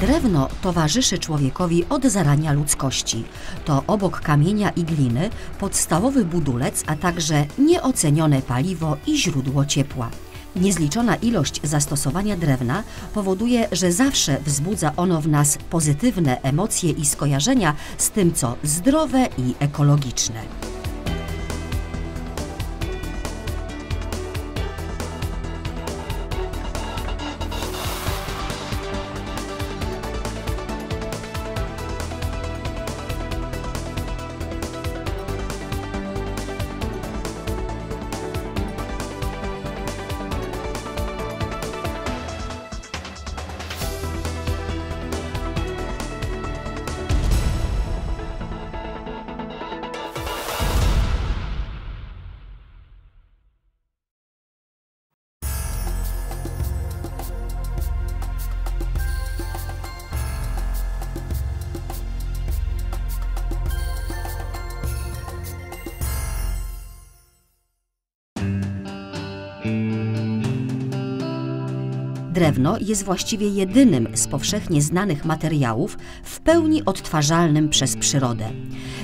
Drewno towarzyszy człowiekowi od zarania ludzkości. To obok kamienia i gliny podstawowy budulec, a także nieocenione paliwo i źródło ciepła. Niezliczona ilość zastosowania drewna powoduje, że zawsze wzbudza ono w nas pozytywne emocje i skojarzenia z tym, co zdrowe i ekologiczne. Drewno jest właściwie jedynym z powszechnie znanych materiałów w pełni odtwarzalnym przez przyrodę.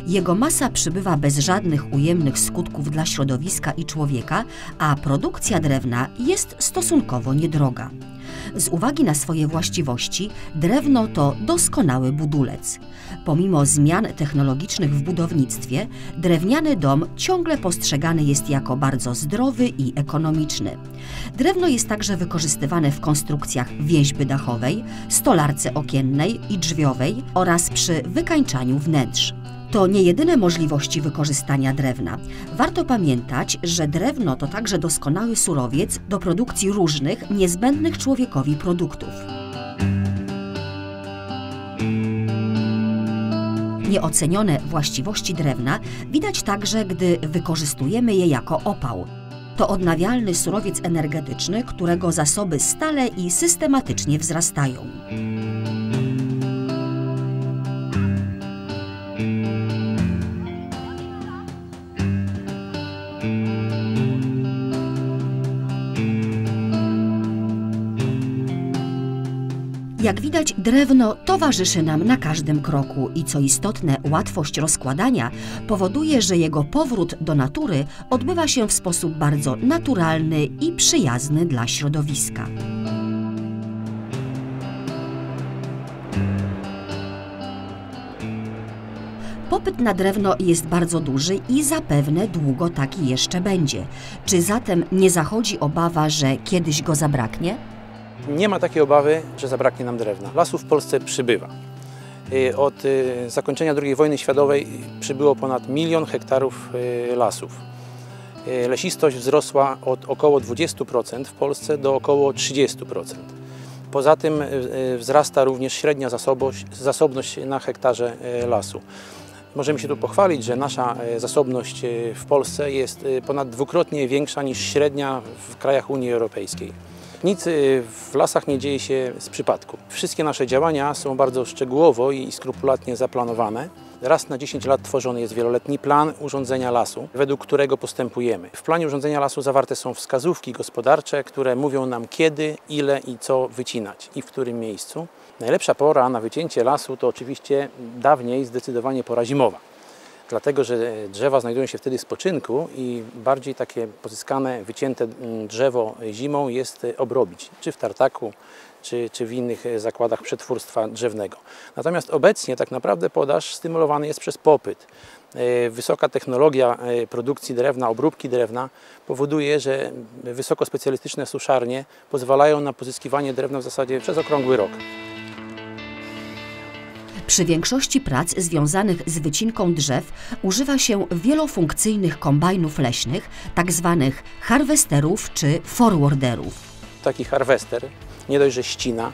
Jego masa przybywa bez żadnych ujemnych skutków dla środowiska i człowieka, a produkcja drewna jest stosunkowo niedroga. Z uwagi na swoje właściwości, drewno to doskonały budulec. Pomimo zmian technologicznych w budownictwie, drewniany dom ciągle postrzegany jest jako bardzo zdrowy i ekonomiczny. Drewno jest także wykorzystywane w konstrukcjach więźby dachowej, stolarce okiennej i drzwiowej oraz przy wykańczaniu wnętrz. To nie jedyne możliwości wykorzystania drewna. Warto pamiętać, że drewno to także doskonały surowiec do produkcji różnych, niezbędnych człowiekowi produktów. Nieocenione właściwości drewna widać także, gdy wykorzystujemy je jako opał. To odnawialny surowiec energetyczny, którego zasoby stale i systematycznie wzrastają. Jak widać, drewno towarzyszy nam na każdym kroku i co istotne, łatwość rozkładania powoduje, że jego powrót do natury odbywa się w sposób bardzo naturalny i przyjazny dla środowiska. Popyt na drewno jest bardzo duży i zapewne długo taki jeszcze będzie. Czy zatem nie zachodzi obawa, że kiedyś go zabraknie? Nie ma takiej obawy, że zabraknie nam drewna. Lasów w Polsce przybywa. Y, Od y, zakończenia II wojny światowej przybyło ponad milion hektarów y, lasów. Lesistość wzrosła od około 20% w Polsce do około 30%. Poza tym wzrasta również średnia zasobność, zasobność na hektarze lasu. Możemy się tu pochwalić, że nasza zasobność w Polsce jest ponad dwukrotnie większa niż średnia w krajach Unii Europejskiej. Nic w lasach nie dzieje się z przypadku. Wszystkie nasze działania są bardzo szczegółowo i skrupulatnie zaplanowane. Raz na 10 lat tworzony jest wieloletni plan urządzenia lasu, według którego postępujemy. W planie urządzenia lasu zawarte są wskazówki gospodarcze, które mówią nam kiedy, ile i co wycinać i w którym miejscu. Najlepsza pora na wycięcie lasu to oczywiście dawniej zdecydowanie pora zimowa dlatego że drzewa znajdują się wtedy w spoczynku i bardziej takie pozyskane, wycięte mm, drzewo zimą jest obrobić, czy w tartaku, czy, czy w innych zakładach przetwórstwa drzewnego. Natomiast obecnie tak naprawdę podaż stymulowany jest przez popyt. E, wysoka technologia e, produkcji drewna, obróbki drewna powoduje, że wysokospecjalistyczne suszarnie pozwalają na pozyskiwanie drewna w zasadzie przez okrągły rok. Przy większości prac związanych z wycinką drzew używa się wielofunkcyjnych kombajnów leśnych, tzw. Tak harwesterów czy forwarderów. Taki harwester nie dość, że ścina,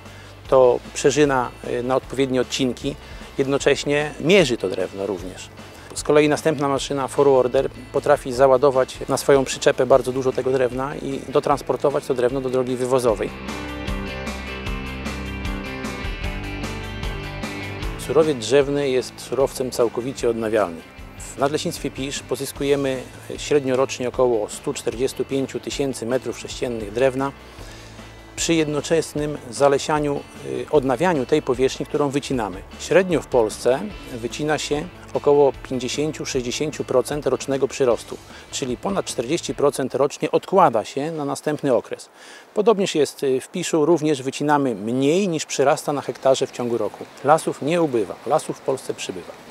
to przeżyna y, na odpowiednie odcinki, jednocześnie mierzy to drewno również. Z kolei następna maszyna forwarder potrafi załadować na swoją przyczepę bardzo dużo tego drewna i dotransportować to drewno do drogi wywozowej. Surowiec drzewny jest surowcem całkowicie odnawialnym. W nadleśnictwie Pisz pozyskujemy średnio rocznie około 145 tysięcy metrów sześciennych drewna. przy jednoczesnym zalesianiu, y, odnawianiu tej powierzchni, którą wycinamy. Średnio w Polsce wycina się około 50-60% rocznego przyrostu, czyli ponad 40% rocznie odkłada się na następny okres. Podobnież jest y, w Piszu, również wycinamy mniej niż przyrasta na hektarze w ciągu roku. Lasów nie ubywa, lasów w Polsce przybywa.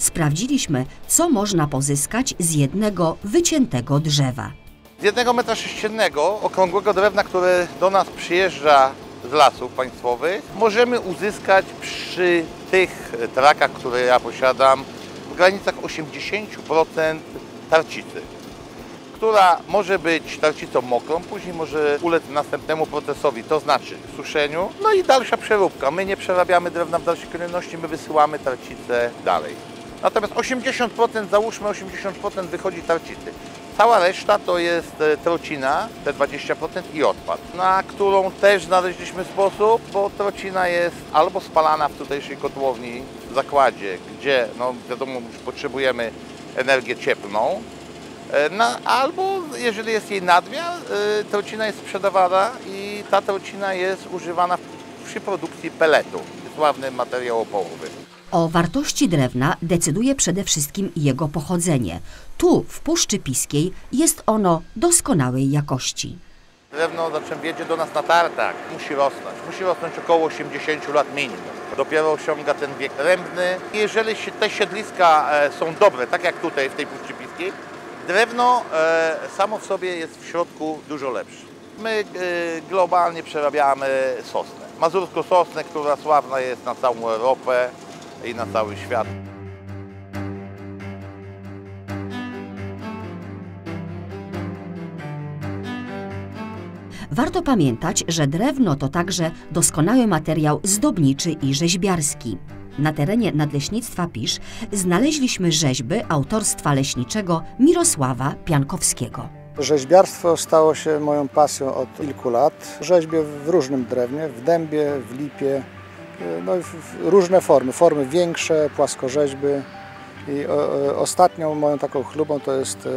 Sprawdziliśmy, co można pozyskać z jednego wyciętego drzewa. Z jednego metra sześciennego okrągłego drewna, które do nas przyjeżdża z lasów państwowych, możemy uzyskać przy tych trakach, które ja posiadam, w granicach 80% tarcicy, która może być tarcicą mokrą, później może ulec następnemu procesowi, to znaczy suszeniu, no i dalsza przeróbka. My nie przerabiamy drewna w dalszej kolejności, my wysyłamy tarcicę dalej. Natomiast 80%, załóżmy 80% wychodzi tarcicy. Cała reszta to jest e, trocina, te 20% i odpad, na którą też znaleźliśmy sposób, bo trocina jest albo spalana w tutejszej kotłowni w zakładzie, gdzie no wiadomo potrzebujemy energię cieplną, e, na, albo jeżeli jest jej nadmiar, e, trocina jest sprzedawana i ta trocina jest używana przy produkcji peletu, sławny materiał opołowy. O wartości drewna decyduje przede wszystkim jego pochodzenie. Tu, w Puszczy Piskiej, jest ono doskonałej jakości. Drewno zaczem wiedzie do nas na tartak, musi rosnąć. Musi rosnąć około 80 lat minimum. Dopiero osiąga ten wiek rębny. Jeżeli te siedliska e, są dobre, tak jak tutaj w tej Puszczy Piskiej, drewno e, samo w sobie jest w środku dużo lepsze. My e, globalnie przerabiamy sosnę. Mazurską sosnę, która sławna jest na całą Europę i na cały świat. Warto pamiętać, że drewno to także doskonały materiał zdobniczy i rzeźbiarski. Na terenie Nadleśnictwa Pisz znaleźliśmy rzeźby autorstwa leśniczego Mirosława Piankowskiego. Rzeźbiarstwo stało się moją pasją od kilku lat. Rzeźbię w różnym drewnie, w dębie, w lipie, no w, w różne formy, formy większe, płaskorzeźby. I o, o, ostatnią moją taką chlubą to jest e,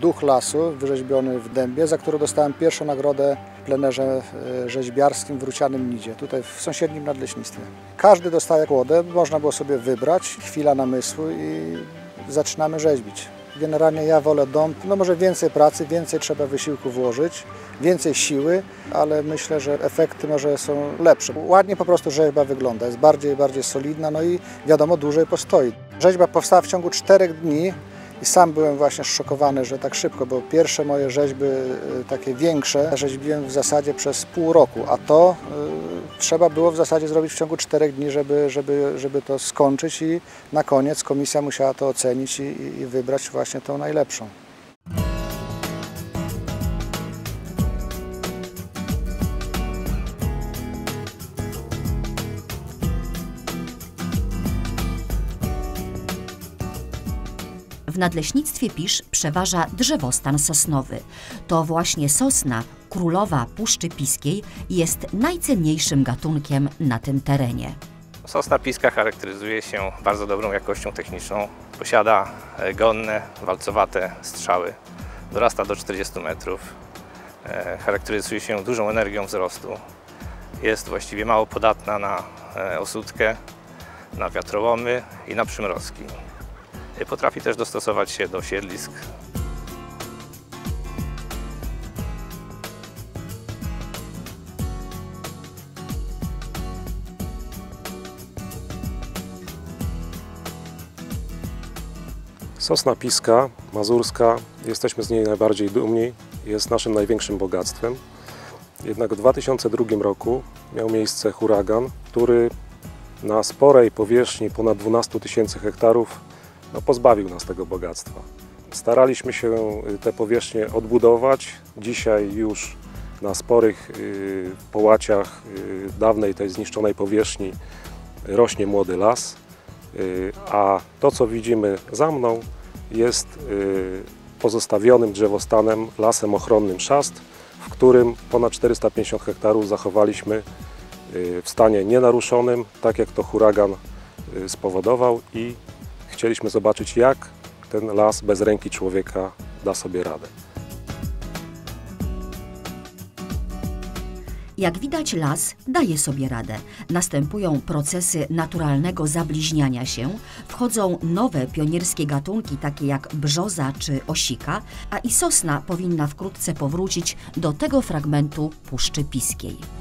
duch lasu wyrzeźbiony w dębie, za który dostałem pierwszą nagrodę w plenerze e, rzeźbiarskim w Rucianym Nidzie, tutaj w sąsiednim nadleśnictwie. Każdy dostaje kłodę, można było sobie wybrać, chwila namysłu i zaczynamy rzeźbić. Generalnie ja wolę dom, no może więcej pracy, więcej trzeba wysiłku włożyć, więcej siły, ale myślę, że efekty może są lepsze. Ładnie po prostu rzeźba wygląda, jest bardziej, bardziej solidna, no i wiadomo, dłużej postoi. Rzeźba powstała w ciągu czterech dni i sam byłem właśnie szokowany, że tak szybko, bo pierwsze moje rzeźby y, takie większe rzeźbiłem w zasadzie przez pół roku, a to y, trzeba było w zasadzie zrobić w ciągu czterech dni, żeby, żeby, żeby to skończyć i na koniec komisja musiała to ocenić i- i wybrać właśnie tą najlepszą. Nadleśnictwie Pisz przeważa drzewostan sosnowy. To właśnie sosna, królowa Puszczy Piskiej, jest najcenniejszym gatunkiem na tym terenie. Sosna piska charakteryzuje się bardzo dobrą jakością techniczną. Posiada e, gonne, walcowate strzały. Dorasta do 40 metrów. E, Charakteryzuje się dużą energią wzrostu. Jest właściwie mało podatna na e, osódkę, na wiatrołomy i na przymrozki. E, Potrafi też dostosować się do siedlisk. Sosna piska, mazurska, jesteśmy z niej najbardziej dumni, jest naszym największym bogactwem. Jednak w 2002 roku miał miejsce huragan, który na sporej powierzchni ponad 12 tysięcy hektarów no, pozbawił nas tego bogactwa. Staraliśmy się y, te powierzchnie odbudować. Dzisiaj już na sporych y, połaciach y, dawnej tej zniszczonej powierzchni rośnie młody las. A to, co widzimy za mną, jest pozostawionym drzewostanem lasem ochronnym szast, w którym ponad 450 hektarów zachowaliśmy w stanie nienaruszonym, tak jak to huragan spowodował i chcieliśmy zobaczyć, jak ten las bez ręki człowieka da sobie radę. Jak widać, las daje sobie radę. Następują procesy naturalnego zabliźniania się, wchodzą nowe pionierskie gatunki, takie jak brzoza czy osika, a i sosna powinna wkrótce powrócić do tego fragmentu Puszczy Piskiej.